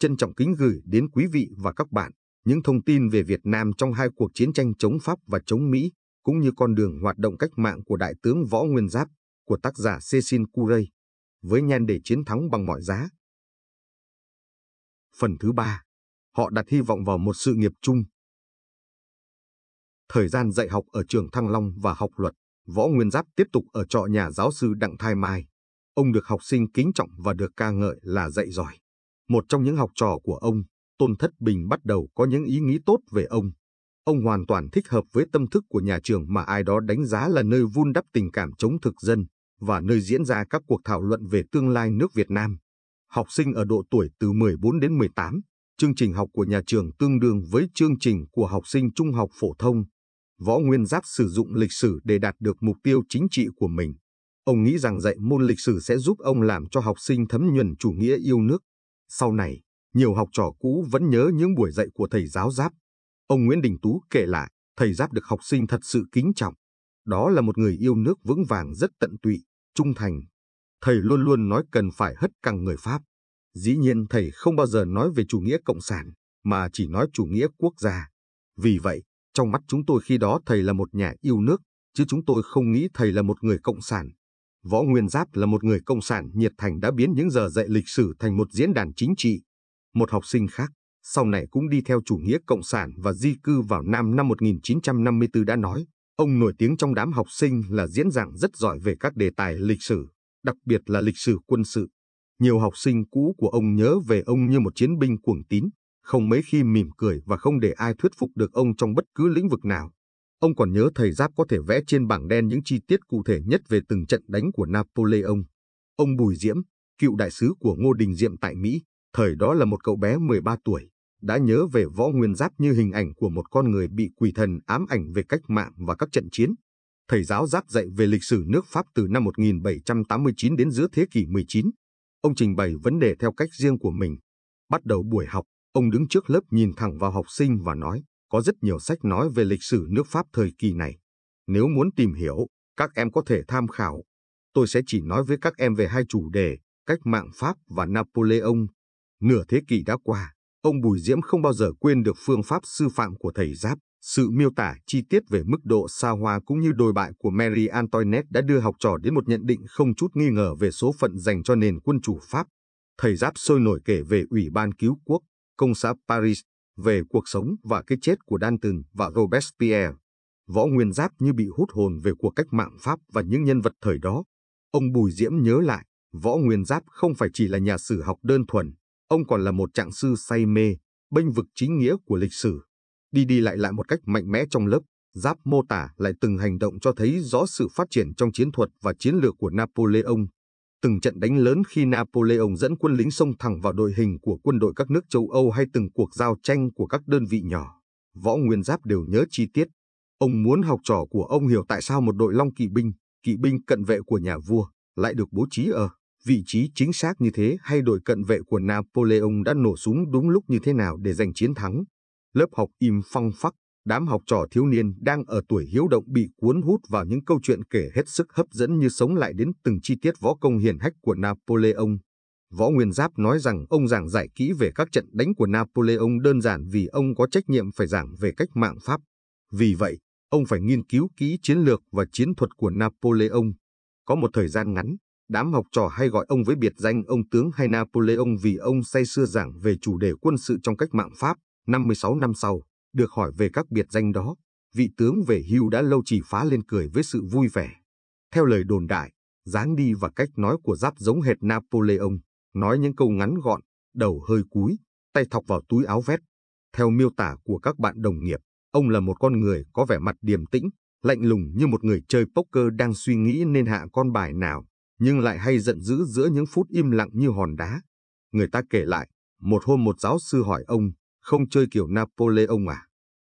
trân trọng kính gửi đến quý vị và các bạn những thông tin về Việt Nam trong hai cuộc chiến tranh chống Pháp và chống Mỹ, cũng như con đường hoạt động cách mạng của Đại tướng Võ Nguyên Giáp của tác giả Cecil Curay, với nhan đề chiến thắng bằng mọi giá. Phần thứ ba, họ đặt hy vọng vào một sự nghiệp chung. Thời gian dạy học ở trường Thăng Long và học luật, Võ Nguyên Giáp tiếp tục ở trọ nhà giáo sư Đặng Thai Mai. Ông được học sinh kính trọng và được ca ngợi là dạy giỏi. Một trong những học trò của ông, Tôn Thất Bình bắt đầu có những ý nghĩ tốt về ông. Ông hoàn toàn thích hợp với tâm thức của nhà trường mà ai đó đánh giá là nơi vun đắp tình cảm chống thực dân và nơi diễn ra các cuộc thảo luận về tương lai nước Việt Nam. Học sinh ở độ tuổi từ 14 đến 18, chương trình học của nhà trường tương đương với chương trình của học sinh trung học phổ thông. Võ Nguyên Giáp sử dụng lịch sử để đạt được mục tiêu chính trị của mình. Ông nghĩ rằng dạy môn lịch sử sẽ giúp ông làm cho học sinh thấm nhuần chủ nghĩa yêu nước. Sau này, nhiều học trò cũ vẫn nhớ những buổi dạy của thầy giáo Giáp. Ông Nguyễn Đình Tú kể lại, thầy Giáp được học sinh thật sự kính trọng. Đó là một người yêu nước vững vàng rất tận tụy, trung thành. Thầy luôn luôn nói cần phải hất căng người Pháp. Dĩ nhiên thầy không bao giờ nói về chủ nghĩa cộng sản, mà chỉ nói chủ nghĩa quốc gia. Vì vậy, trong mắt chúng tôi khi đó thầy là một nhà yêu nước, chứ chúng tôi không nghĩ thầy là một người cộng sản. Võ Nguyên Giáp là một người cộng sản nhiệt thành đã biến những giờ dạy lịch sử thành một diễn đàn chính trị. Một học sinh khác, sau này cũng đi theo chủ nghĩa cộng sản và di cư vào Nam năm 1954 đã nói, ông nổi tiếng trong đám học sinh là diễn giảng rất giỏi về các đề tài lịch sử, đặc biệt là lịch sử quân sự. Nhiều học sinh cũ của ông nhớ về ông như một chiến binh cuồng tín, không mấy khi mỉm cười và không để ai thuyết phục được ông trong bất cứ lĩnh vực nào. Ông còn nhớ thầy Giáp có thể vẽ trên bảng đen những chi tiết cụ thể nhất về từng trận đánh của Napoleon. Ông Bùi Diễm, cựu đại sứ của Ngô Đình Diệm tại Mỹ, thời đó là một cậu bé 13 tuổi, đã nhớ về võ nguyên giáp như hình ảnh của một con người bị quỷ thần ám ảnh về cách mạng và các trận chiến. Thầy giáo Giáp dạy về lịch sử nước Pháp từ năm 1789 đến giữa thế kỷ 19. Ông trình bày vấn đề theo cách riêng của mình. Bắt đầu buổi học, ông đứng trước lớp nhìn thẳng vào học sinh và nói, có rất nhiều sách nói về lịch sử nước Pháp thời kỳ này. Nếu muốn tìm hiểu, các em có thể tham khảo. Tôi sẽ chỉ nói với các em về hai chủ đề, cách mạng Pháp và Napoleon. Nửa thế kỷ đã qua, ông Bùi Diễm không bao giờ quên được phương pháp sư phạm của thầy Giáp. Sự miêu tả chi tiết về mức độ xa hoa cũng như đồi bại của Mary Antoinette đã đưa học trò đến một nhận định không chút nghi ngờ về số phận dành cho nền quân chủ Pháp. Thầy Giáp sôi nổi kể về Ủy ban cứu quốc, công xã Paris, về cuộc sống và cái chết của Danton và Robespierre. Võ Nguyên Giáp như bị hút hồn về cuộc cách mạng Pháp và những nhân vật thời đó. Ông Bùi Diễm nhớ lại, Võ Nguyên Giáp không phải chỉ là nhà sử học đơn thuần, ông còn là một trạng sư say mê, bênh vực chính nghĩa của lịch sử. Đi đi lại lại một cách mạnh mẽ trong lớp, Giáp mô tả lại từng hành động cho thấy rõ sự phát triển trong chiến thuật và chiến lược của Napoleon từng trận đánh lớn khi Napoleon dẫn quân lính xông thẳng vào đội hình của quân đội các nước châu Âu hay từng cuộc giao tranh của các đơn vị nhỏ, Võ Nguyên Giáp đều nhớ chi tiết. Ông muốn học trò của ông hiểu tại sao một đội long kỵ binh, kỵ binh cận vệ của nhà vua, lại được bố trí ở vị trí chính xác như thế hay đội cận vệ của Napoleon đã nổ súng đúng lúc như thế nào để giành chiến thắng. Lớp học im phăng phắc, Đám học trò thiếu niên đang ở tuổi hiếu động bị cuốn hút vào những câu chuyện kể hết sức hấp dẫn như sống lại đến từng chi tiết võ công hiển hách của Napoleon. Võ Nguyên Giáp nói rằng ông giảng giải kỹ về các trận đánh của Napoleon đơn giản vì ông có trách nhiệm phải giảng về cách mạng Pháp. Vì vậy, ông phải nghiên cứu kỹ chiến lược và chiến thuật của Napoleon. Có một thời gian ngắn, đám học trò hay gọi ông với biệt danh ông tướng hay Napoleon vì ông say sưa giảng về chủ đề quân sự trong cách mạng Pháp. 56 năm sau, được hỏi về các biệt danh đó, vị tướng về hưu đã lâu chỉ phá lên cười với sự vui vẻ. Theo lời đồn đại, dáng đi và cách nói của giáp giống hệt Napoleon, nói những câu ngắn gọn, đầu hơi cúi, tay thọc vào túi áo vét. Theo miêu tả của các bạn đồng nghiệp, ông là một con người có vẻ mặt điềm tĩnh, lạnh lùng như một người chơi poker đang suy nghĩ nên hạ con bài nào, nhưng lại hay giận dữ giữa những phút im lặng như hòn đá. Người ta kể lại, một hôm một giáo sư hỏi ông, không chơi kiểu Napoleon à?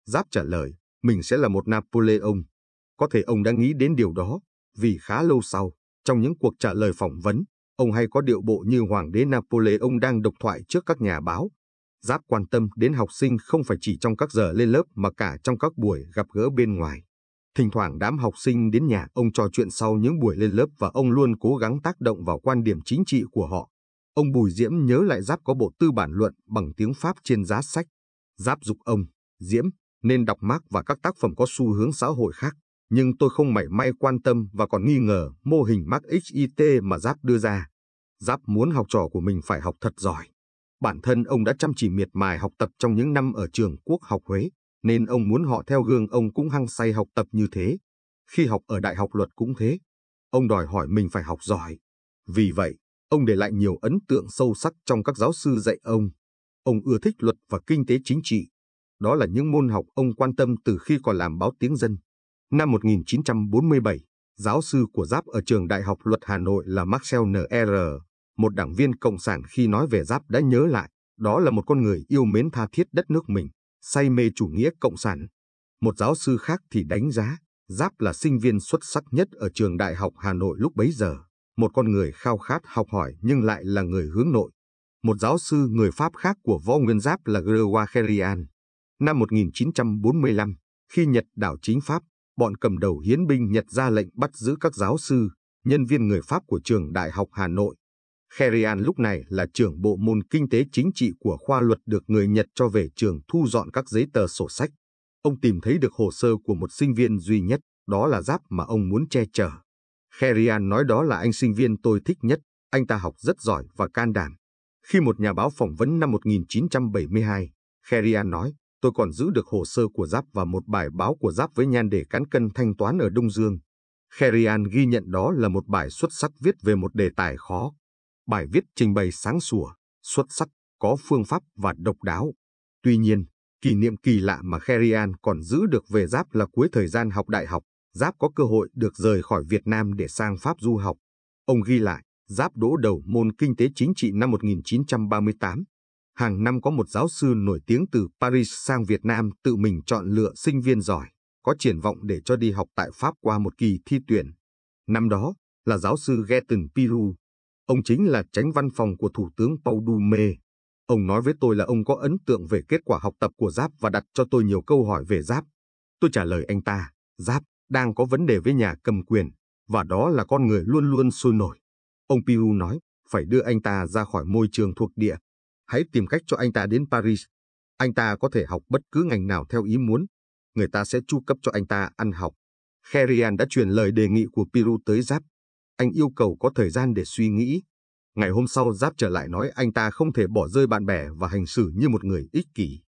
Giáp trả lời, mình sẽ là một Napoleon. Có thể ông đã nghĩ đến điều đó, vì khá lâu sau, trong những cuộc trả lời phỏng vấn, ông hay có điệu bộ như Hoàng đế Napoleon đang độc thoại trước các nhà báo. Giáp quan tâm đến học sinh không phải chỉ trong các giờ lên lớp mà cả trong các buổi gặp gỡ bên ngoài. Thỉnh thoảng đám học sinh đến nhà ông trò chuyện sau những buổi lên lớp và ông luôn cố gắng tác động vào quan điểm chính trị của họ. Ông Bùi Diễm nhớ lại Giáp có bộ tư bản luận bằng tiếng Pháp trên giá sách. Giáp dục ông, Diễm, nên đọc Marx và các tác phẩm có xu hướng xã hội khác. Nhưng tôi không mảy may quan tâm và còn nghi ngờ mô hình Marx XIT mà Giáp đưa ra. Giáp muốn học trò của mình phải học thật giỏi. Bản thân ông đã chăm chỉ miệt mài học tập trong những năm ở trường Quốc học Huế, nên ông muốn họ theo gương ông cũng hăng say học tập như thế. Khi học ở Đại học Luật cũng thế. Ông đòi hỏi mình phải học giỏi. Vì vậy, ông để lại nhiều ấn tượng sâu sắc trong các giáo sư dạy ông. Ông ưa thích luật và kinh tế chính trị. Đó là những môn học ông quan tâm từ khi còn làm báo tiếng dân. Năm 1947, giáo sư của Giáp ở trường Đại học Luật Hà Nội là Marcel N.R., một đảng viên cộng sản khi nói về Giáp đã nhớ lại, đó là một con người yêu mến tha thiết đất nước mình, say mê chủ nghĩa cộng sản. Một giáo sư khác thì đánh giá, Giáp là sinh viên xuất sắc nhất ở trường Đại học Hà Nội lúc bấy giờ, một con người khao khát học hỏi nhưng lại là người hướng nội. Một giáo sư người Pháp khác của Võ Nguyên Giáp là Gregoire Kherian. Năm 1945, khi Nhật đảo chính Pháp, bọn cầm đầu hiến binh Nhật ra lệnh bắt giữ các giáo sư, nhân viên người Pháp của trường Đại học Hà Nội. Kherian lúc này là trưởng bộ môn kinh tế chính trị của khoa luật được người Nhật cho về trường thu dọn các giấy tờ sổ sách. Ông tìm thấy được hồ sơ của một sinh viên duy nhất, đó là Giáp mà ông muốn che chở. Kherian nói đó là anh sinh viên tôi thích nhất, anh ta học rất giỏi và can đảm. Khi một nhà báo phỏng vấn năm 1972, Kherian nói, tôi còn giữ được hồ sơ của Giáp và một bài báo của Giáp với nhan đề cán cân thanh toán ở Đông Dương. Kherian ghi nhận đó là một bài xuất sắc viết về một đề tài khó. Bài viết trình bày sáng sủa, xuất sắc, có phương pháp và độc đáo. Tuy nhiên, kỷ niệm kỳ lạ mà Kherian còn giữ được về Giáp là cuối thời gian học đại học, Giáp có cơ hội được rời khỏi Việt Nam để sang Pháp du học. Ông ghi lại, Giáp đỗ đầu môn kinh tế chính trị năm 1938. Hàng năm có một giáo sư nổi tiếng từ Paris sang Việt Nam tự mình chọn lựa sinh viên giỏi, có triển vọng để cho đi học tại Pháp qua một kỳ thi tuyển. Năm đó là giáo sư Gaeton Piru. Ông chính là tránh văn phòng của Thủ tướng Paul Dume. Ông nói với tôi là ông có ấn tượng về kết quả học tập của Giáp và đặt cho tôi nhiều câu hỏi về Giáp. Tôi trả lời anh ta, Giáp đang có vấn đề với nhà cầm quyền, và đó là con người luôn luôn sôi nổi. Ông Piru nói, phải đưa anh ta ra khỏi môi trường thuộc địa. Hãy tìm cách cho anh ta đến Paris. Anh ta có thể học bất cứ ngành nào theo ý muốn. Người ta sẽ chu cấp cho anh ta ăn học. Kherian đã truyền lời đề nghị của Piru tới Giáp. Anh yêu cầu có thời gian để suy nghĩ. Ngày hôm sau Giáp trở lại nói anh ta không thể bỏ rơi bạn bè và hành xử như một người ích kỷ.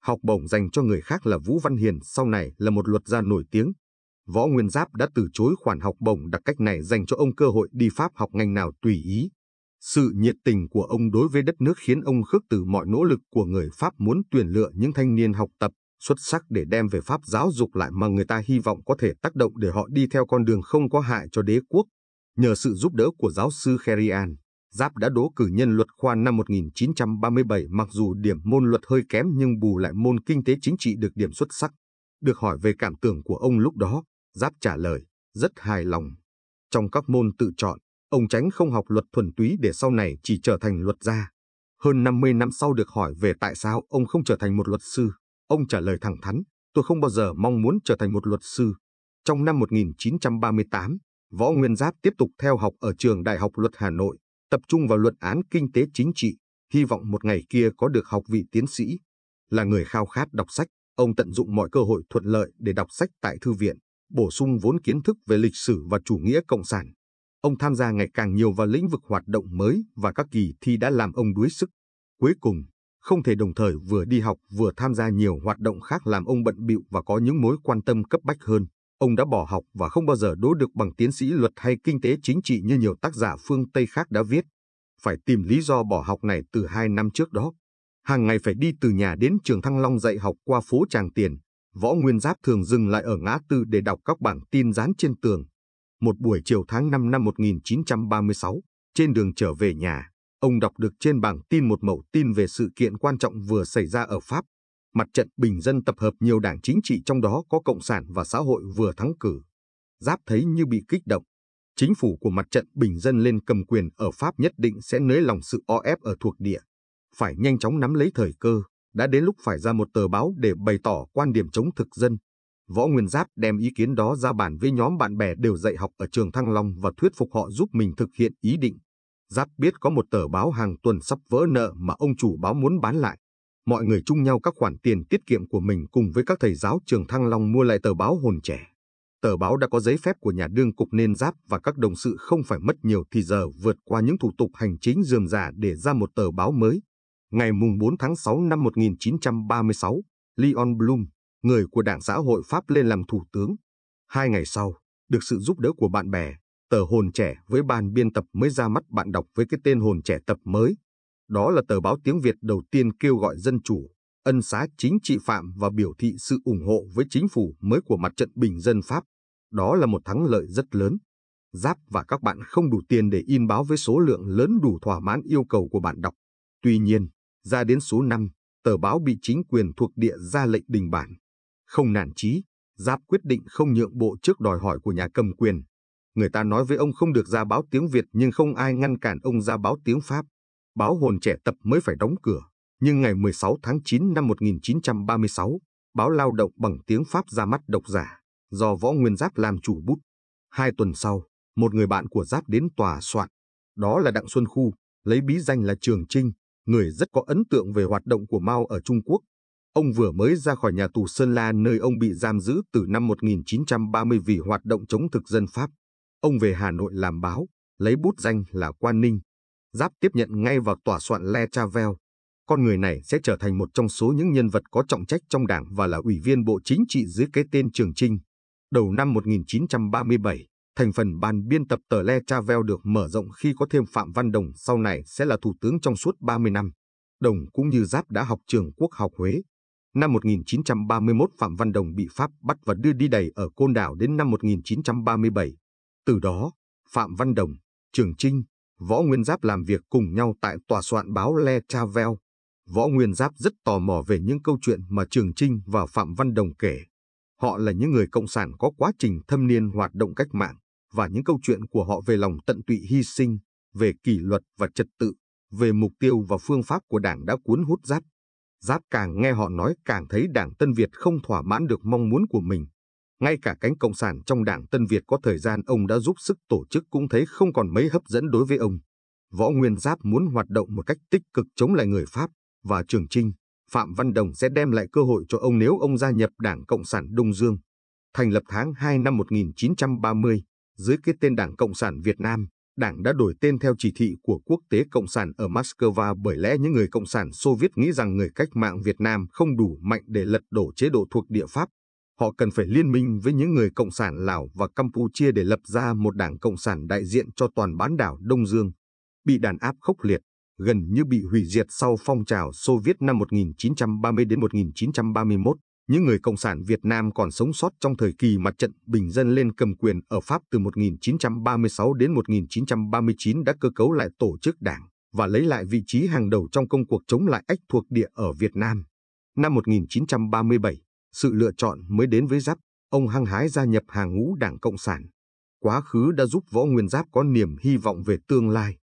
Học bổng dành cho người khác là Vũ Văn Hiền sau này là một luật gia nổi tiếng, Võ Nguyên Giáp đã từ chối khoản học bổng đặc cách này dành cho ông cơ hội đi Pháp học ngành nào tùy ý. Sự nhiệt tình của ông đối với đất nước khiến ông khước từ mọi nỗ lực của người Pháp muốn tuyển lựa những thanh niên học tập xuất sắc để đem về Pháp giáo dục lại mà người ta hy vọng có thể tác động để họ đi theo con đường không có hại cho đế quốc. Nhờ sự giúp đỡ của giáo sư Kherian, Giáp đã đỗ cử nhân luật khoa năm 1937 mặc dù điểm môn luật hơi kém nhưng bù lại môn kinh tế chính trị được điểm xuất sắc. Được hỏi về cảm tưởng của ông lúc đó, Giáp trả lời, rất hài lòng. Trong các môn tự chọn, ông tránh không học luật thuần túy để sau này chỉ trở thành luật gia. Hơn 50 năm sau được hỏi về tại sao ông không trở thành một luật sư, ông trả lời thẳng thắn, tôi không bao giờ mong muốn trở thành một luật sư. Trong năm 1938, Võ Nguyên Giáp tiếp tục theo học ở trường Đại học Luật Hà Nội, tập trung vào luận án kinh tế chính trị, hy vọng một ngày kia có được học vị tiến sĩ. Là người khao khát đọc sách, ông tận dụng mọi cơ hội thuận lợi để đọc sách tại thư viện bổ sung vốn kiến thức về lịch sử và chủ nghĩa cộng sản. Ông tham gia ngày càng nhiều vào lĩnh vực hoạt động mới và các kỳ thi đã làm ông đuối sức. Cuối cùng, không thể đồng thời vừa đi học vừa tham gia nhiều hoạt động khác làm ông bận bịu và có những mối quan tâm cấp bách hơn. Ông đã bỏ học và không bao giờ đỗ được bằng tiến sĩ luật hay kinh tế chính trị như nhiều tác giả phương Tây khác đã viết. Phải tìm lý do bỏ học này từ hai năm trước đó. Hàng ngày phải đi từ nhà đến trường Thăng Long dạy học qua phố Tràng Tiền, Võ Nguyên Giáp thường dừng lại ở ngã tư để đọc các bảng tin dán trên tường. Một buổi chiều tháng 5 năm 1936, trên đường trở về nhà, ông đọc được trên bảng tin một mẩu tin về sự kiện quan trọng vừa xảy ra ở Pháp. Mặt trận bình dân tập hợp nhiều đảng chính trị trong đó có Cộng sản và xã hội vừa thắng cử. Giáp thấy như bị kích động. Chính phủ của mặt trận bình dân lên cầm quyền ở Pháp nhất định sẽ nới lòng sự o ép ở thuộc địa. Phải nhanh chóng nắm lấy thời cơ, đã đến lúc phải ra một tờ báo để bày tỏ quan điểm chống thực dân. Võ Nguyên Giáp đem ý kiến đó ra bàn với nhóm bạn bè đều dạy học ở trường Thăng Long và thuyết phục họ giúp mình thực hiện ý định. Giáp biết có một tờ báo hàng tuần sắp vỡ nợ mà ông chủ báo muốn bán lại. Mọi người chung nhau các khoản tiền tiết kiệm của mình cùng với các thầy giáo trường Thăng Long mua lại tờ báo hồn trẻ. Tờ báo đã có giấy phép của nhà đương cục nên Giáp và các đồng sự không phải mất nhiều thì giờ vượt qua những thủ tục hành chính dườm giả để ra một tờ báo mới. Ngày 4 tháng 6 năm 1936, Leon Blum, người của Đảng Xã hội Pháp lên làm thủ tướng. Hai ngày sau, được sự giúp đỡ của bạn bè, tờ Hồn Trẻ với ban biên tập mới ra mắt bạn đọc với cái tên Hồn Trẻ tập mới. Đó là tờ báo tiếng Việt đầu tiên kêu gọi dân chủ, ân xá chính trị phạm và biểu thị sự ủng hộ với chính phủ mới của mặt trận bình dân Pháp. Đó là một thắng lợi rất lớn. Giáp và các bạn không đủ tiền để in báo với số lượng lớn đủ thỏa mãn yêu cầu của bạn đọc. Tuy nhiên, ra đến số 5, tờ báo bị chính quyền thuộc địa ra lệnh đình bản. Không nản chí, Giáp quyết định không nhượng bộ trước đòi hỏi của nhà cầm quyền. Người ta nói với ông không được ra báo tiếng Việt nhưng không ai ngăn cản ông ra báo tiếng Pháp. Báo Hồn Trẻ Tập mới phải đóng cửa. Nhưng ngày 16 tháng 9 năm 1936, báo Lao động bằng tiếng Pháp ra mắt độc giả, do Võ Nguyên Giáp làm chủ bút. Hai tuần sau, một người bạn của Giáp đến tòa soạn. Đó là Đặng Xuân Khu, lấy bí danh là Trường Trinh, người rất có ấn tượng về hoạt động của Mao ở Trung Quốc. Ông vừa mới ra khỏi nhà tù Sơn La nơi ông bị giam giữ từ năm 1930 vì hoạt động chống thực dân Pháp. Ông về Hà Nội làm báo, lấy bút danh là Quan Ninh. Giáp tiếp nhận ngay vào tòa soạn Le Chavel. Con người này sẽ trở thành một trong số những nhân vật có trọng trách trong đảng và là ủy viên Bộ Chính trị dưới cái tên Trường Trinh. Đầu năm 1937, thành phần ban biên tập tờ Le Travel được mở rộng khi có thêm Phạm Văn Đồng sau này sẽ là thủ tướng trong suốt 30 năm. Đồng cũng như Giáp đã học trường quốc học Huế. Năm 1931 Phạm Văn Đồng bị Pháp bắt và đưa đi đầy ở Côn Đảo đến năm 1937. Từ đó, Phạm Văn Đồng, Trường Trinh, Võ Nguyên Giáp làm việc cùng nhau tại tòa soạn báo Le Travel. Võ Nguyên Giáp rất tò mò về những câu chuyện mà Trường Trinh và Phạm Văn Đồng kể. Họ là những người cộng sản có quá trình thâm niên hoạt động cách mạng và những câu chuyện của họ về lòng tận tụy hy sinh, về kỷ luật và trật tự, về mục tiêu và phương pháp của đảng đã cuốn hút Giáp. Giáp càng nghe họ nói càng thấy đảng Tân Việt không thỏa mãn được mong muốn của mình. Ngay cả cánh cộng sản trong đảng Tân Việt có thời gian ông đã giúp sức tổ chức cũng thấy không còn mấy hấp dẫn đối với ông. Võ Nguyên Giáp muốn hoạt động một cách tích cực chống lại người Pháp và Trường Trinh, Phạm Văn Đồng sẽ đem lại cơ hội cho ông nếu ông gia nhập Đảng Cộng sản Đông Dương. Thành lập tháng 2 năm 1930, dưới cái tên Đảng Cộng sản Việt Nam, Đảng đã đổi tên theo chỉ thị của Quốc tế Cộng sản ở Moscow bởi lẽ những người Cộng sản Xô Viết nghĩ rằng người cách mạng Việt Nam không đủ mạnh để lật đổ chế độ thuộc địa Pháp. Họ cần phải liên minh với những người Cộng sản Lào và Campuchia để lập ra một đảng Cộng sản đại diện cho toàn bán đảo Đông Dương. Bị đàn áp khốc liệt, gần như bị hủy diệt sau phong trào Xô Viết năm 1930 đến 1931. Những người Cộng sản Việt Nam còn sống sót trong thời kỳ mặt trận bình dân lên cầm quyền ở Pháp từ 1936 đến 1939 đã cơ cấu lại tổ chức đảng và lấy lại vị trí hàng đầu trong công cuộc chống lại ách thuộc địa ở Việt Nam. Năm 1937, sự lựa chọn mới đến với Giáp, ông hăng hái gia nhập hàng ngũ Đảng Cộng sản. Quá khứ đã giúp Võ Nguyên Giáp có niềm hy vọng về tương lai.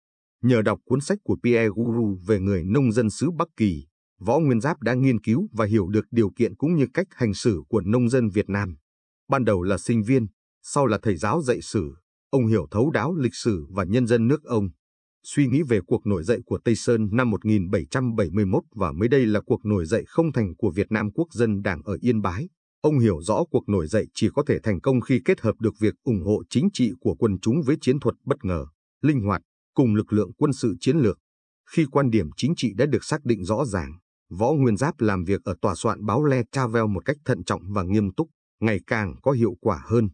Nhờ đọc cuốn sách của Pierre Guru về người nông dân xứ Bắc Kỳ, Võ Nguyên Giáp đã nghiên cứu và hiểu được điều kiện cũng như cách hành xử của nông dân Việt Nam. Ban đầu là sinh viên, sau là thầy giáo dạy sử, ông hiểu thấu đáo lịch sử và nhân dân nước ông. Suy nghĩ về cuộc nổi dậy của Tây Sơn năm 1771 và mới đây là cuộc nổi dậy không thành của Việt Nam Quốc dân Đảng ở Yên Bái. Ông hiểu rõ cuộc nổi dậy chỉ có thể thành công khi kết hợp được việc ủng hộ chính trị của quân chúng với chiến thuật bất ngờ, linh hoạt, cùng lực lượng quân sự chiến lược. Khi quan điểm chính trị đã được xác định rõ ràng, Võ Nguyên Giáp làm việc ở tòa soạn báo Le Travel một cách thận trọng và nghiêm túc, ngày càng có hiệu quả hơn.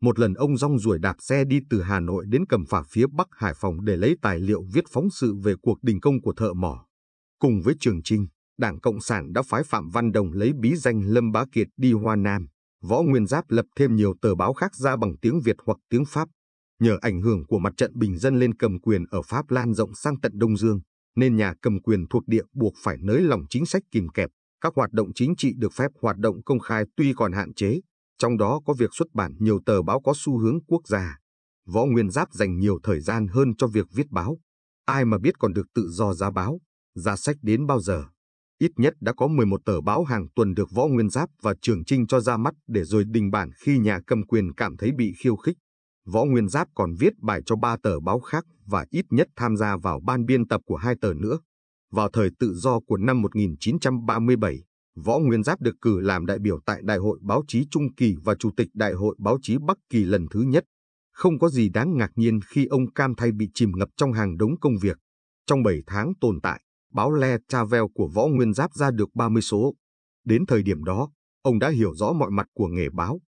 Một lần ông rong ruổi đạp xe đi từ Hà Nội đến Cẩm Phả phía Bắc Hải Phòng để lấy tài liệu viết phóng sự về cuộc đình công của thợ mỏ. Cùng với Trường Trinh, Đảng Cộng sản đã phái Phạm Văn Đồng lấy bí danh Lâm Bá Kiệt đi Hoa Nam. Võ Nguyên Giáp lập thêm nhiều tờ báo khác ra bằng tiếng Việt hoặc tiếng Pháp. Nhờ ảnh hưởng của mặt trận bình dân lên cầm quyền ở Pháp lan rộng sang tận Đông Dương, nên nhà cầm quyền thuộc địa buộc phải nới lỏng chính sách kìm kẹp. Các hoạt động chính trị được phép hoạt động công khai tuy còn hạn chế, trong đó có việc xuất bản nhiều tờ báo có xu hướng quốc gia. Võ Nguyên Giáp dành nhiều thời gian hơn cho việc viết báo. Ai mà biết còn được tự do giá báo, ra sách đến bao giờ. Ít nhất đã có 11 tờ báo hàng tuần được Võ Nguyên Giáp và Trường Trinh cho ra mắt để rồi đình bản khi nhà cầm quyền cảm thấy bị khiêu khích. Võ Nguyên Giáp còn viết bài cho ba tờ báo khác và ít nhất tham gia vào ban biên tập của hai tờ nữa. Vào thời tự do của năm 1937, Võ Nguyên Giáp được cử làm đại biểu tại Đại hội báo chí Trung Kỳ và Chủ tịch Đại hội báo chí Bắc Kỳ lần thứ nhất. Không có gì đáng ngạc nhiên khi ông Cam Thay bị chìm ngập trong hàng đống công việc. Trong 7 tháng tồn tại, báo Le Travel của Võ Nguyên Giáp ra được 30 số. Đến thời điểm đó, ông đã hiểu rõ mọi mặt của nghề báo.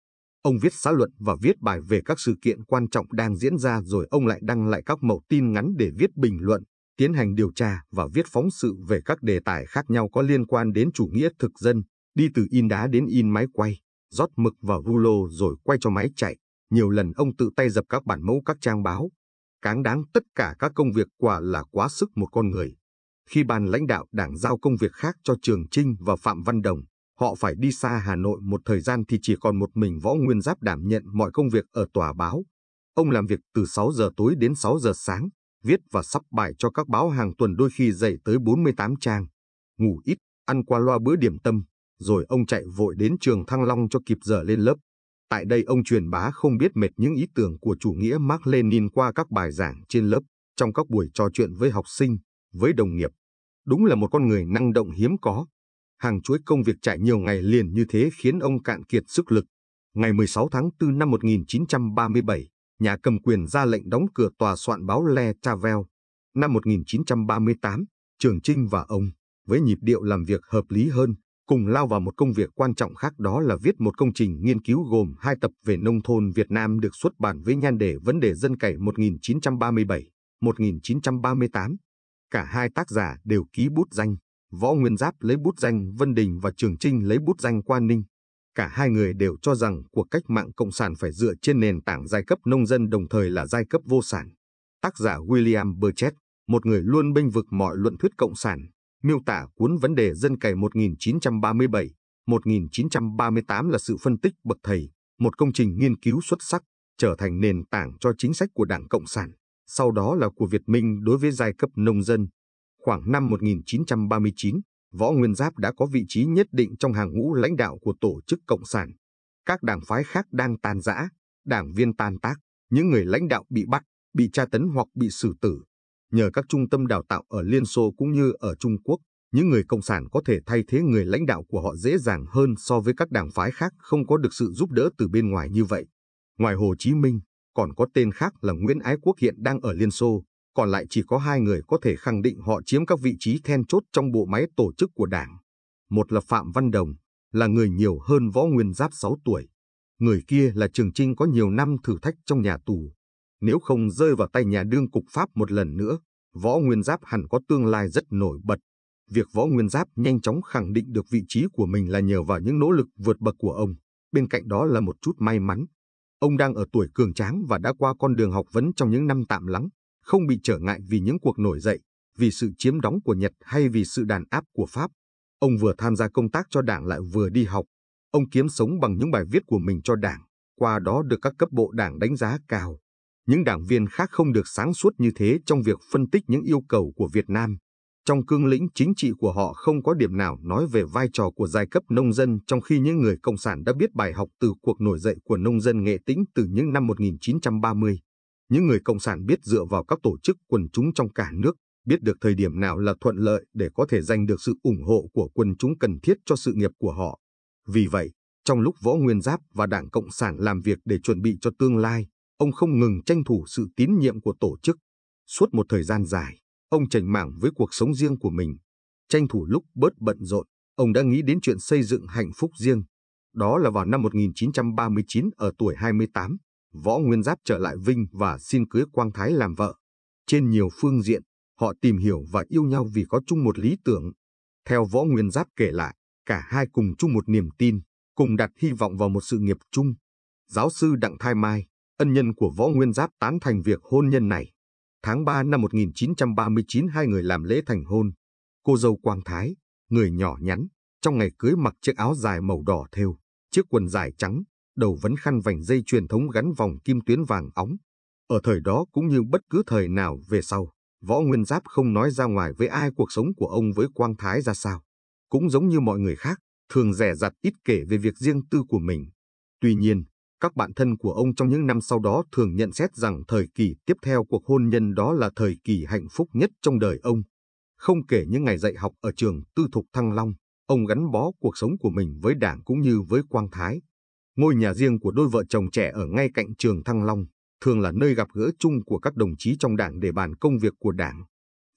Ông viết xã luận và viết bài về các sự kiện quan trọng đang diễn ra rồi ông lại đăng lại các mẫu tin ngắn để viết bình luận, tiến hành điều tra và viết phóng sự về các đề tài khác nhau có liên quan đến chủ nghĩa thực dân, đi từ in đá đến in máy quay, rót mực vào rulo rồi quay cho máy chạy. Nhiều lần ông tự tay dập các bản mẫu các trang báo. Cáng đáng tất cả các công việc quả là quá sức một con người. Khi ban lãnh đạo đảng giao công việc khác cho Trường Trinh và Phạm Văn Đồng, họ phải đi xa Hà Nội một thời gian thì chỉ còn một mình Võ Nguyên Giáp đảm nhận mọi công việc ở tòa báo. Ông làm việc từ 6 giờ tối đến 6 giờ sáng, viết và sắp bài cho các báo hàng tuần đôi khi dày tới 48 trang. Ngủ ít, ăn qua loa bữa điểm tâm, rồi ông chạy vội đến trường Thăng Long cho kịp giờ lên lớp. Tại đây ông truyền bá không biết mệt những ý tưởng của chủ nghĩa Mark Lenin qua các bài giảng trên lớp, trong các buổi trò chuyện với học sinh, với đồng nghiệp. Đúng là một con người năng động hiếm có. Hàng chuỗi công việc chạy nhiều ngày liền như thế khiến ông cạn kiệt sức lực. Ngày 16 tháng 4 năm 1937, nhà cầm quyền ra lệnh đóng cửa tòa soạn báo Le Travel. Năm 1938, Trường Trinh và ông, với nhịp điệu làm việc hợp lý hơn, cùng lao vào một công việc quan trọng khác đó là viết một công trình nghiên cứu gồm hai tập về nông thôn Việt Nam được xuất bản với nhan đề Vấn đề dân cày 1937-1938. Cả hai tác giả đều ký bút danh, Võ Nguyên Giáp lấy bút danh Vân Đình và Trường Trinh lấy bút danh Quan Ninh. Cả hai người đều cho rằng cuộc cách mạng cộng sản phải dựa trên nền tảng giai cấp nông dân đồng thời là giai cấp vô sản. Tác giả William Burchett, một người luôn bênh vực mọi luận thuyết cộng sản, miêu tả cuốn vấn đề dân cày 1937, 1938 là sự phân tích bậc thầy, một công trình nghiên cứu xuất sắc, trở thành nền tảng cho chính sách của Đảng Cộng sản, sau đó là của Việt Minh đối với giai cấp nông dân. Khoảng năm 1939, Võ Nguyên Giáp đã có vị trí nhất định trong hàng ngũ lãnh đạo của tổ chức Cộng sản. Các đảng phái khác đang tan rã, đảng viên tan tác, những người lãnh đạo bị bắt, bị tra tấn hoặc bị xử tử. Nhờ các trung tâm đào tạo ở Liên Xô cũng như ở Trung Quốc, những người cộng sản có thể thay thế người lãnh đạo của họ dễ dàng hơn so với các đảng phái khác không có được sự giúp đỡ từ bên ngoài như vậy. Ngoài Hồ Chí Minh, còn có tên khác là Nguyễn Ái Quốc hiện đang ở Liên Xô, còn lại chỉ có hai người có thể khẳng định họ chiếm các vị trí then chốt trong bộ máy tổ chức của đảng. Một là Phạm Văn Đồng, là người nhiều hơn Võ Nguyên Giáp 6 tuổi. Người kia là Trường Trinh có nhiều năm thử thách trong nhà tù. Nếu không rơi vào tay nhà đương cục Pháp một lần nữa, Võ Nguyên Giáp hẳn có tương lai rất nổi bật. Việc Võ Nguyên Giáp nhanh chóng khẳng định được vị trí của mình là nhờ vào những nỗ lực vượt bậc của ông. Bên cạnh đó là một chút may mắn. Ông đang ở tuổi cường tráng và đã qua con đường học vấn trong những năm tạm lắng, không bị trở ngại vì những cuộc nổi dậy, vì sự chiếm đóng của Nhật hay vì sự đàn áp của Pháp. Ông vừa tham gia công tác cho đảng lại vừa đi học. Ông kiếm sống bằng những bài viết của mình cho đảng, qua đó được các cấp bộ đảng đánh giá cao. Những đảng viên khác không được sáng suốt như thế trong việc phân tích những yêu cầu của Việt Nam. Trong cương lĩnh chính trị của họ không có điểm nào nói về vai trò của giai cấp nông dân trong khi những người Cộng sản đã biết bài học từ cuộc nổi dậy của nông dân nghệ tĩnh từ những năm 1930. Những người Cộng sản biết dựa vào các tổ chức quần chúng trong cả nước, biết được thời điểm nào là thuận lợi để có thể giành được sự ủng hộ của quần chúng cần thiết cho sự nghiệp của họ. Vì vậy, trong lúc Võ Nguyên Giáp và Đảng Cộng sản làm việc để chuẩn bị cho tương lai, ông không ngừng tranh thủ sự tín nhiệm của tổ chức. Suốt một thời gian dài, ông chành mảng với cuộc sống riêng của mình. Tranh thủ lúc bớt bận rộn, ông đã nghĩ đến chuyện xây dựng hạnh phúc riêng. Đó là vào năm 1939 ở tuổi 28, Võ Nguyên Giáp trở lại Vinh và xin cưới Quang Thái làm vợ. Trên nhiều phương diện, họ tìm hiểu và yêu nhau vì có chung một lý tưởng. Theo Võ Nguyên Giáp kể lại, cả hai cùng chung một niềm tin, cùng đặt hy vọng vào một sự nghiệp chung. Giáo sư Đặng Thái Mai, ân nhân của Võ Nguyên Giáp tán thành việc hôn nhân này. Tháng 3 năm 1939 hai người làm lễ thành hôn. Cô dâu Quang Thái, người nhỏ nhắn, trong ngày cưới mặc chiếc áo dài màu đỏ thêu, chiếc quần dài trắng, đầu vấn khăn vành dây truyền thống gắn vòng kim tuyến vàng óng. Ở thời đó cũng như bất cứ thời nào về sau, Võ Nguyên Giáp không nói ra ngoài với ai cuộc sống của ông với Quang Thái ra sao. Cũng giống như mọi người khác, thường rẻ rặt ít kể về việc riêng tư của mình. Tuy nhiên, Các bạn thân của ông trong những năm sau đó thường nhận xét rằng thời kỳ tiếp theo cuộc hôn nhân đó là thời kỳ hạnh phúc nhất trong đời ông. Không kể những ngày dạy học ở trường tư thục Thăng Long, ông gắn bó cuộc sống của mình với đảng cũng như với Quang Thái. Ngôi nhà riêng của đôi vợ chồng trẻ ở ngay cạnh trường Thăng Long, thường là nơi gặp gỡ chung của các đồng chí trong đảng để bàn công việc của đảng.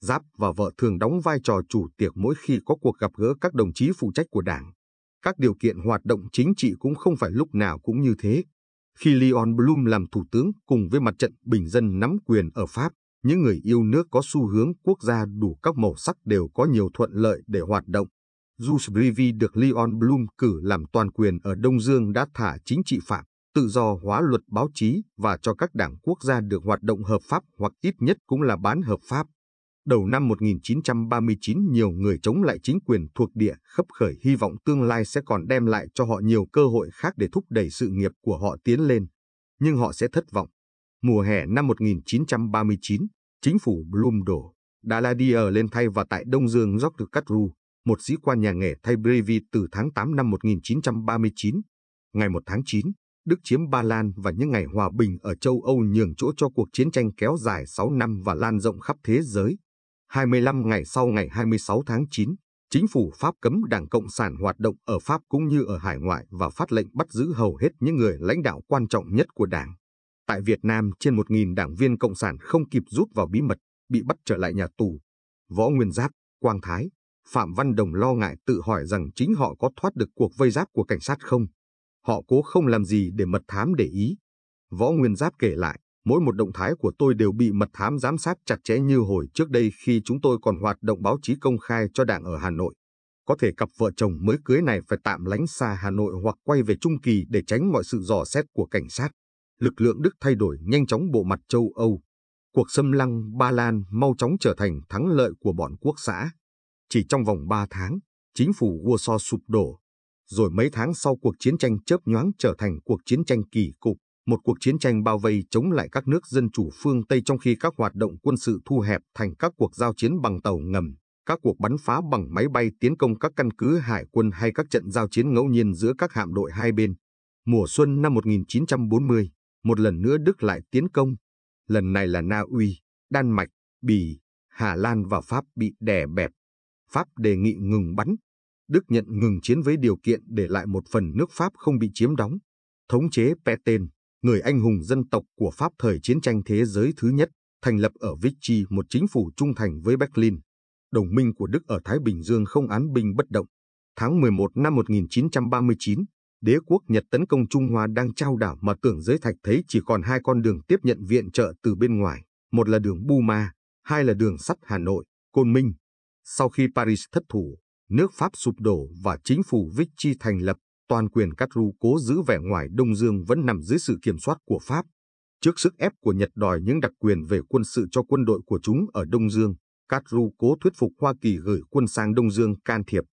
Giáp và vợ thường đóng vai trò chủ tiệc mỗi khi có cuộc gặp gỡ các đồng chí phụ trách của đảng. Các điều kiện hoạt động chính trị cũng không phải lúc nào cũng như thế. Khi Leon Blum làm thủ tướng cùng với mặt trận bình dân nắm quyền ở Pháp, những người yêu nước có xu hướng quốc gia đủ các màu sắc đều có nhiều thuận lợi để hoạt động. Jules được Leon Blum cử làm toàn quyền ở Đông Dương đã thả chính trị phạm, tự do hóa luật báo chí và cho các đảng quốc gia được hoạt động hợp pháp hoặc ít nhất cũng là bán hợp pháp. Đầu năm 1939 nhiều người chống lại chính quyền thuộc địa khấp khởi hy vọng tương lai sẽ còn đem lại cho họ nhiều cơ hội khác để thúc đẩy sự nghiệp của họ tiến lên. Nhưng họ sẽ thất vọng. Mùa hè năm 1939, chính phủ Blum đổ, Daladier lên thay và tại Đông Dương George Catru, một sĩ quan nhà nghề thay Brevi từ tháng 8 năm 1939. Ngày 1 tháng 9, Đức chiếm Ba Lan và những ngày hòa bình ở châu Âu nhường chỗ cho cuộc chiến tranh kéo dài 6 năm và lan rộng khắp thế giới. 25 ngày sau ngày 26 tháng 9, chính phủ Pháp cấm Đảng Cộng sản hoạt động ở Pháp cũng như ở hải ngoại và phát lệnh bắt giữ hầu hết những người lãnh đạo quan trọng nhất của Đảng. Tại Việt Nam, trên 1.000 đảng viên Cộng sản không kịp rút vào bí mật, bị bắt trở lại nhà tù. Võ Nguyên Giáp, Quang Thái, Phạm Văn Đồng lo ngại tự hỏi rằng chính họ có thoát được cuộc vây giáp của cảnh sát không. Họ cố không làm gì để mật thám để ý. Võ Nguyên Giáp kể lại, mỗi một động thái của tôi đều bị mật thám giám sát chặt chẽ như hồi trước đây khi chúng tôi còn hoạt động báo chí công khai cho đảng ở Hà Nội. Có thể cặp vợ chồng mới cưới này phải tạm lánh xa Hà Nội hoặc quay về Trung Kỳ để tránh mọi sự dò xét của cảnh sát. Lực lượng Đức thay đổi nhanh chóng bộ mặt châu Âu. Cuộc xâm lăng Ba Lan mau chóng trở thành thắng lợi của bọn quốc xã. Chỉ trong vòng 3 tháng, chính phủ Warsaw sụp đổ. Rồi mấy tháng sau cuộc chiến tranh chớp nhoáng trở thành cuộc chiến tranh kỳ cục một cuộc chiến tranh bao vây chống lại các nước dân chủ phương Tây trong khi các hoạt động quân sự thu hẹp thành các cuộc giao chiến bằng tàu ngầm, các cuộc bắn phá bằng máy bay tiến công các căn cứ hải quân hay các trận giao chiến ngẫu nhiên giữa các hạm đội hai bên. Mùa xuân năm 1940, một lần nữa Đức lại tiến công. Lần này là Na Uy, Đan Mạch, Bỉ, Hà Lan và Pháp bị đè bẹp. Pháp đề nghị ngừng bắn. Đức nhận ngừng chiến với điều kiện để lại một phần nước Pháp không bị chiếm đóng. Thống chế Petain, người anh hùng dân tộc của Pháp thời chiến tranh thế giới thứ nhất, thành lập ở Vichy một chính phủ trung thành với Berlin. Đồng minh của Đức ở Thái Bình Dương không án binh bất động. Tháng 11 năm 1939, đế quốc Nhật tấn công Trung Hoa đang trao đảo mà tưởng giới thạch thấy chỉ còn hai con đường tiếp nhận viện trợ từ bên ngoài, một là đường Buma, hai là đường sắt Hà Nội, Côn Minh. Sau khi Paris thất thủ, nước Pháp sụp đổ và chính phủ Vichy thành lập, toàn quyền Catru cố giữ vẻ ngoài Đông Dương vẫn nằm dưới sự kiểm soát của Pháp. Trước sức ép của Nhật đòi những đặc quyền về quân sự cho quân đội của chúng ở Đông Dương, Catru cố thuyết phục Hoa Kỳ gửi quân sang Đông Dương can thiệp.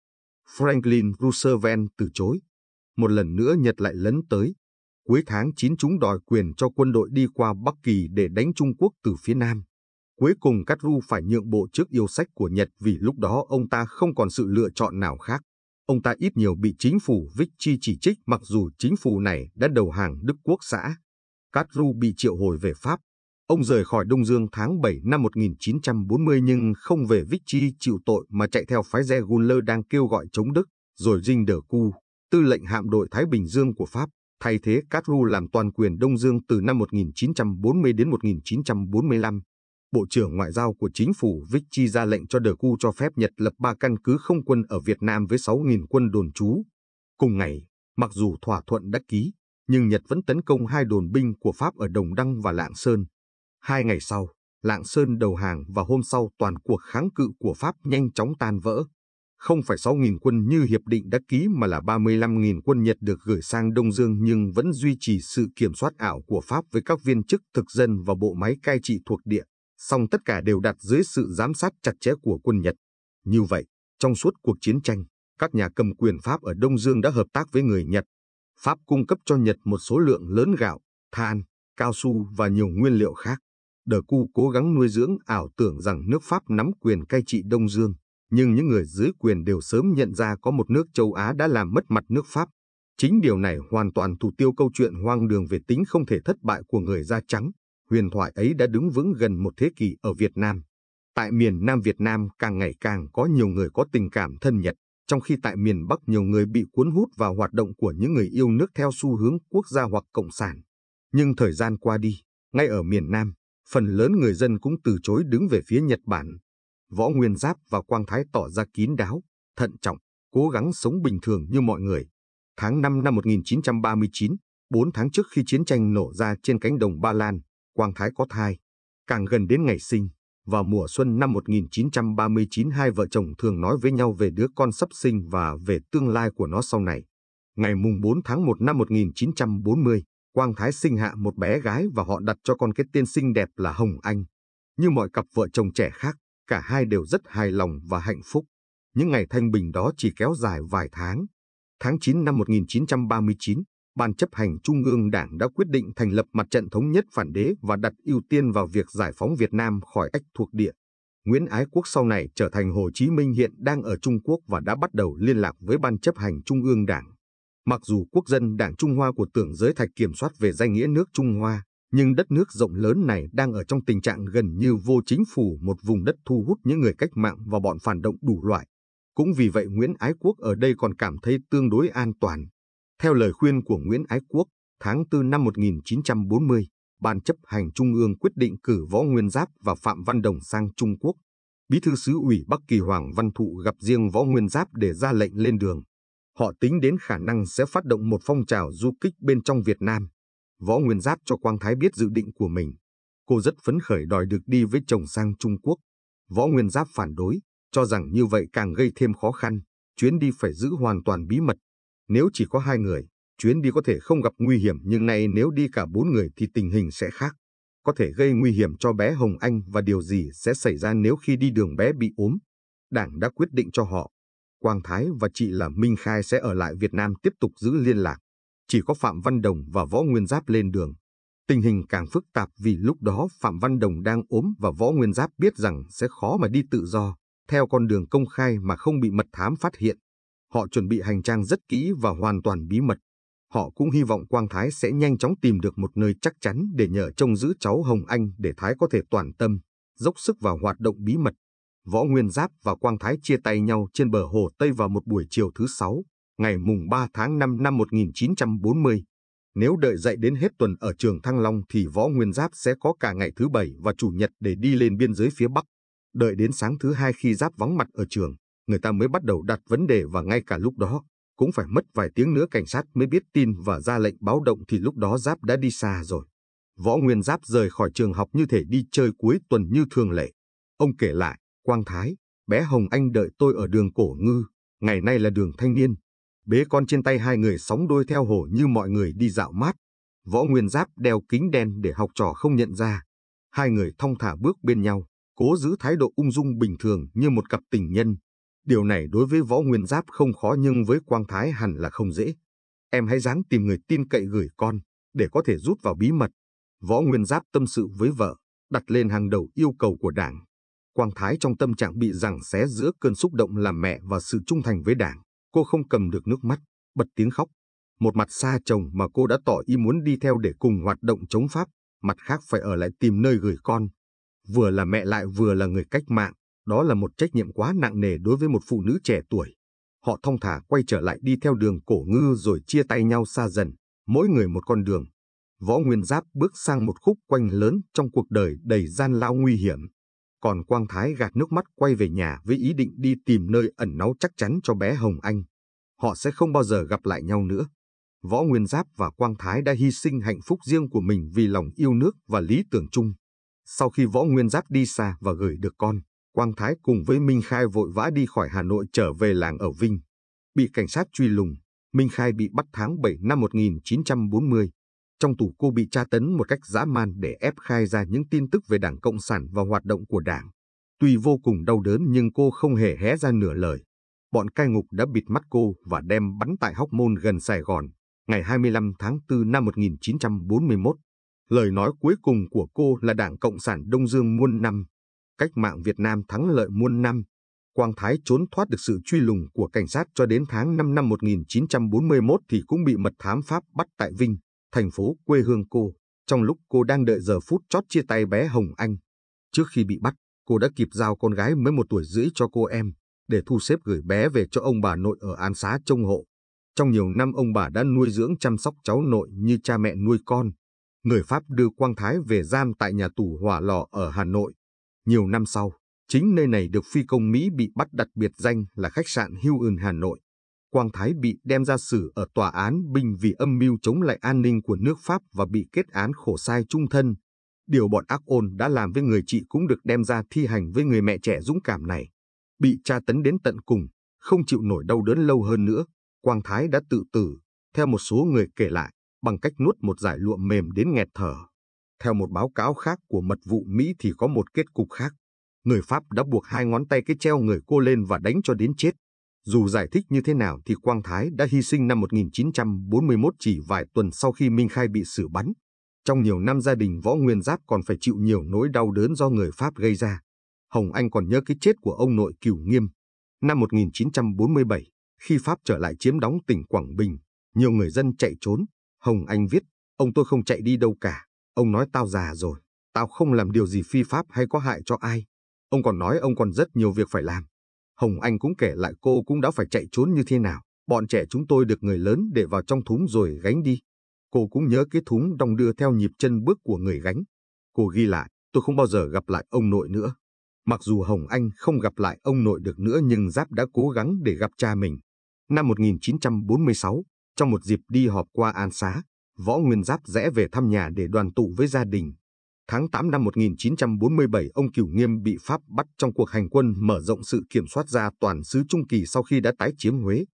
Franklin Roosevelt từ chối. Một lần nữa Nhật lại lấn tới. Cuối tháng 9 chúng đòi quyền cho quân đội đi qua Bắc Kỳ để đánh Trung Quốc từ phía Nam. Cuối cùng Catru phải nhượng bộ trước yêu sách của Nhật vì lúc đó ông ta không còn sự lựa chọn nào khác ông ta ít nhiều bị chính phủ Vichy chỉ trích mặc dù chính phủ này đã đầu hàng Đức Quốc xã. Catru bị triệu hồi về Pháp. Ông rời khỏi Đông Dương tháng 7 năm 1940 nhưng không về Vichy chịu tội mà chạy theo phái Reguler đang kêu gọi chống Đức, rồi Dinh Đờ Cu, tư lệnh hạm đội Thái Bình Dương của Pháp, thay thế Catru làm toàn quyền Đông Dương từ năm 1940 đến 1945. Bộ trưởng Ngoại giao của chính phủ Vichy ra lệnh cho Đờ Cu cho phép Nhật lập ba căn cứ không quân ở Việt Nam với 6.000 quân đồn trú. Cùng ngày, mặc dù thỏa thuận đã ký, nhưng Nhật vẫn tấn công hai đồn binh của Pháp ở Đồng Đăng và Lạng Sơn. Hai ngày sau, Lạng Sơn đầu hàng và hôm sau toàn cuộc kháng cự của Pháp nhanh chóng tan vỡ. Không phải 6.000 quân như hiệp định đã ký mà là 35.000 quân Nhật được gửi sang Đông Dương nhưng vẫn duy trì sự kiểm soát ảo của Pháp với các viên chức thực dân và bộ máy cai trị thuộc địa song tất cả đều đặt dưới sự giám sát chặt chẽ của quân Nhật. Như vậy, trong suốt cuộc chiến tranh, các nhà cầm quyền Pháp ở Đông Dương đã hợp tác với người Nhật. Pháp cung cấp cho Nhật một số lượng lớn gạo, than, cao su và nhiều nguyên liệu khác. Đờ Cu cố gắng nuôi dưỡng ảo tưởng rằng nước Pháp nắm quyền cai trị Đông Dương, nhưng những người dưới quyền đều sớm nhận ra có một nước châu Á đã làm mất mặt nước Pháp. Chính điều này hoàn toàn thủ tiêu câu chuyện hoang đường về tính không thể thất bại của người da trắng. Huyền thoại ấy đã đứng vững gần một thế kỷ ở Việt Nam. Tại miền Nam Việt Nam càng ngày càng có nhiều người có tình cảm thân Nhật, trong khi tại miền Bắc nhiều người bị cuốn hút vào hoạt động của những người yêu nước theo xu hướng quốc gia hoặc cộng sản. Nhưng thời gian qua đi, ngay ở miền Nam, phần lớn người dân cũng từ chối đứng về phía Nhật Bản. Võ Nguyên Giáp và Quang Thái tỏ ra kín đáo, thận trọng, cố gắng sống bình thường như mọi người. Tháng 5 năm 1939, 4 tháng trước khi chiến tranh nổ ra trên cánh đồng Ba Lan, Quang Thái có thai. Càng gần đến ngày sinh, vào mùa xuân năm 1939 hai vợ chồng thường nói với nhau về đứa con sắp sinh và về tương lai của nó sau này. Ngày mùng 4 tháng 1 năm 1940, Quang Thái sinh hạ một bé gái và họ đặt cho con cái tên xinh đẹp là Hồng Anh. Như mọi cặp vợ chồng trẻ khác, cả hai đều rất hài lòng và hạnh phúc. Những ngày thanh bình đó chỉ kéo dài vài tháng. Tháng 9 năm 1939, Ban chấp hành Trung ương Đảng đã quyết định thành lập mặt trận thống nhất phản đế và đặt ưu tiên vào việc giải phóng Việt Nam khỏi ách thuộc địa. Nguyễn Ái Quốc sau này trở thành Hồ Chí Minh hiện đang ở Trung Quốc và đã bắt đầu liên lạc với Ban chấp hành Trung ương Đảng. Mặc dù quốc dân Đảng Trung Hoa của tưởng giới thạch kiểm soát về danh nghĩa nước Trung Hoa, nhưng đất nước rộng lớn này đang ở trong tình trạng gần như vô chính phủ một vùng đất thu hút những người cách mạng và bọn phản động đủ loại. Cũng vì vậy Nguyễn Ái Quốc ở đây còn cảm thấy tương đối an toàn. Theo lời khuyên của Nguyễn Ái Quốc, tháng 4 năm 1940, Ban chấp hành Trung ương quyết định cử Võ Nguyên Giáp và Phạm Văn Đồng sang Trung Quốc. Bí thư sứ ủy Bắc Kỳ Hoàng Văn Thụ gặp riêng Võ Nguyên Giáp để ra lệnh lên đường. Họ tính đến khả năng sẽ phát động một phong trào du kích bên trong Việt Nam. Võ Nguyên Giáp cho Quang Thái biết dự định của mình. Cô rất phấn khởi đòi được đi với chồng sang Trung Quốc. Võ Nguyên Giáp phản đối, cho rằng như vậy càng gây thêm khó khăn, chuyến đi phải giữ hoàn toàn bí mật. Nếu chỉ có hai người, chuyến đi có thể không gặp nguy hiểm nhưng nay nếu đi cả bốn người thì tình hình sẽ khác. Có thể gây nguy hiểm cho bé Hồng Anh và điều gì sẽ xảy ra nếu khi đi đường bé bị ốm. Đảng đã quyết định cho họ. Quang Thái và chị là Minh Khai sẽ ở lại Việt Nam tiếp tục giữ liên lạc. Chỉ có Phạm Văn Đồng và Võ Nguyên Giáp lên đường. Tình hình càng phức tạp vì lúc đó Phạm Văn Đồng đang ốm và Võ Nguyên Giáp biết rằng sẽ khó mà đi tự do, theo con đường công khai mà không bị mật thám phát hiện. Họ chuẩn bị hành trang rất kỹ và hoàn toàn bí mật. Họ cũng hy vọng Quang Thái sẽ nhanh chóng tìm được một nơi chắc chắn để nhờ trông giữ cháu Hồng Anh để Thái có thể toàn tâm, dốc sức vào hoạt động bí mật. Võ Nguyên Giáp và Quang Thái chia tay nhau trên bờ hồ Tây vào một buổi chiều thứ Sáu, ngày mùng 3 tháng 5 năm 1940. Nếu đợi dậy đến hết tuần ở trường Thăng Long thì Võ Nguyên Giáp sẽ có cả ngày thứ Bảy và Chủ nhật để đi lên biên giới phía Bắc. Đợi đến sáng thứ hai khi Giáp vắng mặt ở trường, người ta mới bắt đầu đặt vấn đề và ngay cả lúc đó, cũng phải mất vài tiếng nữa cảnh sát mới biết tin và ra lệnh báo động thì lúc đó Giáp đã đi xa rồi. Võ Nguyên Giáp rời khỏi trường học như thể đi chơi cuối tuần như thường lệ. Ông kể lại, Quang Thái, bé Hồng Anh đợi tôi ở đường Cổ Ngư, ngày nay là đường Thanh Niên. Bế con trên tay hai người sóng đôi theo hồ như mọi người đi dạo mát. Võ Nguyên Giáp đeo kính đen để học trò không nhận ra. Hai người thong thả bước bên nhau, cố giữ thái độ ung dung bình thường như một cặp tình nhân. Điều này đối với Võ Nguyên Giáp không khó nhưng với Quang Thái hẳn là không dễ. Em hãy dáng tìm người tin cậy gửi con, để có thể rút vào bí mật. Võ Nguyên Giáp tâm sự với vợ, đặt lên hàng đầu yêu cầu của đảng. Quang Thái trong tâm trạng bị giằng xé giữa cơn xúc động làm mẹ và sự trung thành với đảng. Cô không cầm được nước mắt, bật tiếng khóc. Một mặt xa chồng mà cô đã tỏ ý muốn đi theo để cùng hoạt động chống Pháp, mặt khác phải ở lại tìm nơi gửi con. Vừa là mẹ lại vừa là người cách mạng, đó là một trách nhiệm quá nặng nề đối với một phụ nữ trẻ tuổi. Họ thong thả quay trở lại đi theo đường cổ ngư rồi chia tay nhau xa dần, mỗi người một con đường. Võ Nguyên Giáp bước sang một khúc quanh lớn trong cuộc đời đầy gian lao nguy hiểm. Còn Quang Thái gạt nước mắt quay về nhà với ý định đi tìm nơi ẩn náu chắc chắn cho bé Hồng Anh. Họ sẽ không bao giờ gặp lại nhau nữa. Võ Nguyên Giáp và Quang Thái đã hy sinh hạnh phúc riêng của mình vì lòng yêu nước và lý tưởng chung. Sau khi Võ Nguyên Giáp đi xa và gửi được con, Quang Thái cùng với Minh Khai vội vã đi khỏi Hà Nội trở về làng ở Vinh. Bị cảnh sát truy lùng, Minh Khai bị bắt tháng 7 năm 1940. Trong tù cô bị tra tấn một cách dã man để ép khai ra những tin tức về Đảng Cộng sản và hoạt động của Đảng. Tuy vô cùng đau đớn nhưng cô không hề hé ra nửa lời. Bọn cai ngục đã bịt mắt cô và đem bắn tại Hóc Môn gần Sài Gòn, ngày 25 tháng 4 năm 1941. Lời nói cuối cùng của cô là Đảng Cộng sản Đông Dương muôn năm, cách mạng Việt Nam thắng lợi muôn năm. Quang Thái trốn thoát được sự truy lùng của cảnh sát cho đến tháng 5 năm 1941 thì cũng bị mật thám Pháp bắt tại Vinh, thành phố quê hương cô, trong lúc cô đang đợi giờ phút chót chia tay bé Hồng Anh. Trước khi bị bắt, cô đã kịp giao con gái mới một tuổi rưỡi cho cô em, để thu xếp gửi bé về cho ông bà nội ở An Xá trông hộ. Trong nhiều năm ông bà đã nuôi dưỡng chăm sóc cháu nội như cha mẹ nuôi con. Người Pháp đưa Quang Thái về giam tại nhà tù Hỏa Lò ở Hà Nội. Nhiều năm sau, chính nơi này được phi công Mỹ bị bắt đặt biệt danh là khách sạn Hilton Hà Nội. Quang Thái bị đem ra xử ở tòa án binh vì âm mưu chống lại an ninh của nước Pháp và bị kết án khổ sai trung thân. Điều bọn ác ôn đã làm với người chị cũng được đem ra thi hành với người mẹ trẻ dũng cảm này. Bị tra tấn đến tận cùng, không chịu nổi đau đớn lâu hơn nữa, Quang Thái đã tự tử, theo một số người kể lại, bằng cách nuốt một giải lụa mềm đến nghẹt thở. Theo một báo cáo khác của mật vụ Mỹ thì có một kết cục khác. Người Pháp đã buộc hai ngón tay cái treo người cô lên và đánh cho đến chết. Dù giải thích như thế nào thì Quang Thái đã hy sinh năm 1941 chỉ vài tuần sau khi Minh Khai bị xử bắn. Trong nhiều năm gia đình Võ Nguyên Giáp còn phải chịu nhiều nỗi đau đớn do người Pháp gây ra. Hồng Anh còn nhớ cái chết của ông nội Cửu Nghiêm. Năm 1947, khi Pháp trở lại chiếm đóng tỉnh Quảng Bình, nhiều người dân chạy trốn. Hồng Anh viết, ông tôi không chạy đi đâu cả. Ông nói tao già rồi, tao không làm điều gì phi pháp hay có hại cho ai. Ông còn nói ông còn rất nhiều việc phải làm. Hồng Anh cũng kể lại cô cũng đã phải chạy trốn như thế nào. Bọn trẻ chúng tôi được người lớn để vào trong thúng rồi gánh đi. Cô cũng nhớ cái thúng đong đưa theo nhịp chân bước của người gánh. Cô ghi lại, tôi không bao giờ gặp lại ông nội nữa. Mặc dù Hồng Anh không gặp lại ông nội được nữa nhưng Giáp đã cố gắng để gặp cha mình. Năm 1946, trong một dịp đi họp qua An Xá, Võ Nguyên Giáp rẽ về thăm nhà để đoàn tụ với gia đình. Tháng 8 năm 1947, ông Cửu Nghiêm bị Pháp bắt trong cuộc hành quân mở rộng sự kiểm soát ra toàn xứ Trung Kỳ sau khi đã tái chiếm Huế.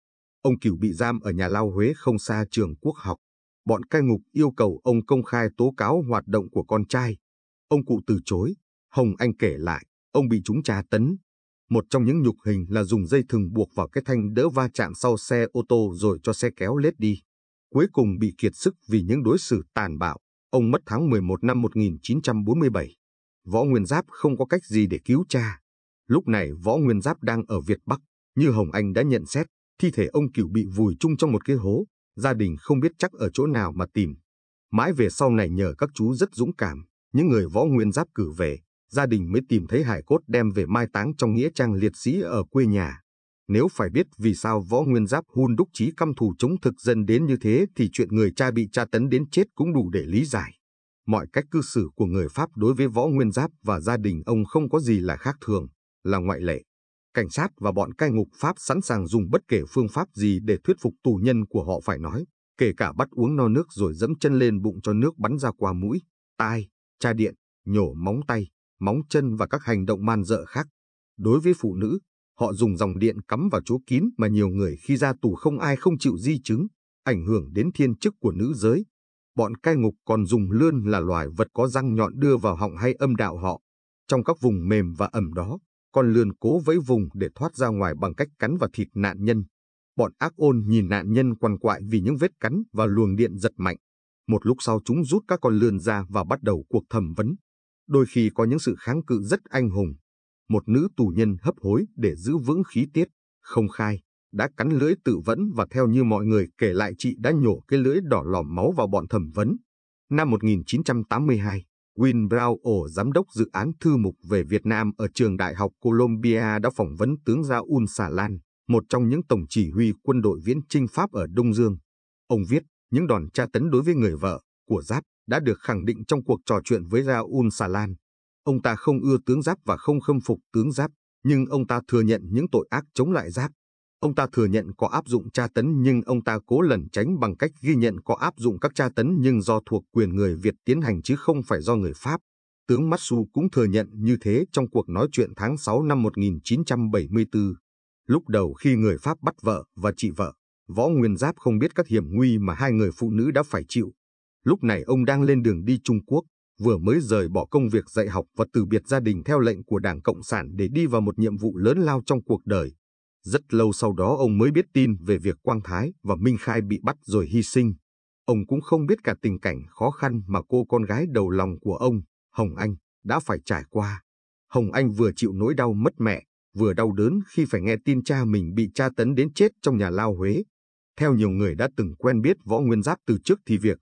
Ông Cửu bị giam ở nhà lao Huế không xa trường quốc học. Bọn cai ngục yêu cầu ông công khai tố cáo hoạt động của con trai. Ông cụ từ chối. Hồng Anh kể lại, ông bị chúng tra tấn. Một trong những nhục hình là dùng dây thừng buộc vào cái thanh đỡ va chạm sau xe ô tô rồi cho xe kéo lết đi. Cuối cùng bị kiệt sức vì những đối xử tàn bạo. Ông mất tháng 11 năm 1947. Võ Nguyên Giáp không có cách gì để cứu cha. Lúc này Võ Nguyên Giáp đang ở Việt Bắc. Như Hồng Anh đã nhận xét, thi thể ông Cửu bị vùi chung trong một cái hố. Gia đình không biết chắc ở chỗ nào mà tìm. Mãi về sau này nhờ các chú rất dũng cảm, những người Võ Nguyên Giáp cử về, gia đình mới tìm thấy hải cốt đem về mai táng trong nghĩa trang liệt sĩ ở quê nhà. Nếu phải biết vì sao võ nguyên giáp hun đúc trí căm thù chống thực dân đến như thế thì chuyện người cha bị tra tấn đến chết cũng đủ để lý giải. Mọi cách cư xử của người Pháp đối với võ nguyên giáp và gia đình ông không có gì là khác thường, là ngoại lệ. Cảnh sát và bọn cai ngục Pháp sẵn sàng dùng bất kể phương pháp gì để thuyết phục tù nhân của họ phải nói, kể cả bắt uống no nước rồi dẫm chân lên bụng cho nước bắn ra qua mũi, tai, tra điện, nhổ móng tay, móng chân và các hành động man dợ khác. Đối với phụ nữ, họ dùng dòng điện cắm vào chỗ kín mà nhiều người khi ra tù không ai không chịu di chứng, ảnh hưởng đến thiên chức của nữ giới. Bọn cai ngục còn dùng lươn là loài vật có răng nhọn đưa vào họng hay âm đạo họ. Trong các vùng mềm và ẩm đó, con lươn cố vẫy vùng để thoát ra ngoài bằng cách cắn vào thịt nạn nhân. Bọn ác ôn nhìn nạn nhân quằn quại vì những vết cắn và luồng điện giật mạnh. Một lúc sau chúng rút các con lươn ra và bắt đầu cuộc thẩm vấn đôi khi có những sự kháng cự rất anh hùng. Một nữ tù nhân hấp hối để giữ vững khí tiết, không khai, đã cắn lưỡi tự vẫn và theo như mọi người kể lại chị đã nhổ cái lưỡi đỏ lòm máu vào bọn thẩm vấn. Năm 1982, Win Brown ổ giám đốc dự án thư mục về Việt Nam ở trường Đại học Columbia đã phỏng vấn tướng Raoul Salan, một trong những tổng chỉ huy quân đội viễn chinh Pháp ở Đông Dương. Ông viết, những đòn tra tấn đối với người vợ của Giáp đã được khẳng định trong cuộc trò chuyện với Raoul Salan. Ông ta không ưa tướng Giáp và không khâm phục tướng Giáp, nhưng ông ta thừa nhận những tội ác chống lại Giáp. Ông ta thừa nhận có áp dụng tra tấn nhưng ông ta cố lẩn tránh bằng cách ghi nhận có áp dụng các tra tấn nhưng do thuộc quyền người Việt tiến hành chứ không phải do người Pháp. Tướng Matsu cũng thừa nhận như thế trong cuộc nói chuyện tháng 6 năm 1974. Lúc đầu khi người Pháp bắt vợ và chị vợ, Võ Nguyên Giáp không biết các hiểm nguy mà hai người phụ nữ đã phải chịu. Lúc này ông đang lên đường đi Trung Quốc, vừa mới rời bỏ công việc dạy học và từ biệt gia đình theo lệnh của Đảng Cộng sản để đi vào một nhiệm vụ lớn lao trong cuộc đời. Rất lâu sau đó ông mới biết tin về việc Quang Thái và Minh Khai bị bắt rồi hy sinh. Ông cũng không biết cả tình cảnh khó khăn mà cô con gái đầu lòng của ông, Hồng Anh, đã phải trải qua. Hồng Anh vừa chịu nỗi đau mất mẹ, vừa đau đớn khi phải nghe tin cha mình bị tra tấn đến chết trong nhà lao Huế. Theo nhiều người đã từng quen biết Võ Nguyên Giáp từ trước thì việc